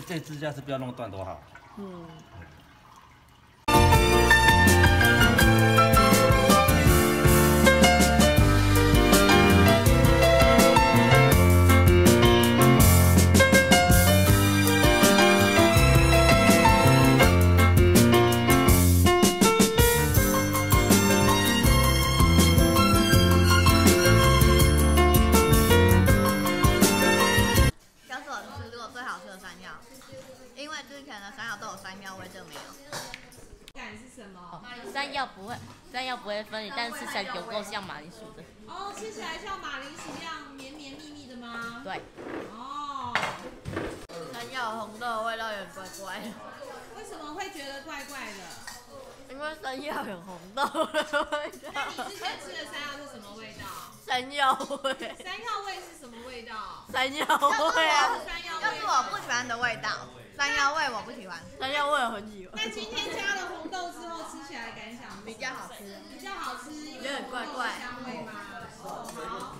这这支架是不要弄断多好。嗯。山药不会，山药不会分离，但是吃起来有够像马铃薯的。哦，吃起来像马铃薯一样绵绵密密的吗？对。哦，山药红豆的味道有点怪怪的，为什么会觉得怪怪的？因为山药有红豆的味那道。你之前吃的山药是什么味道？山药味，山药味是什么味道？山药味啊！山药味。要是我不喜欢的味道，山药味我不喜欢，山药味我很喜欢，那今天加了红豆之后，吃起来感想比较好吃。比较好吃，有有点怪怪香味吗？哦，好。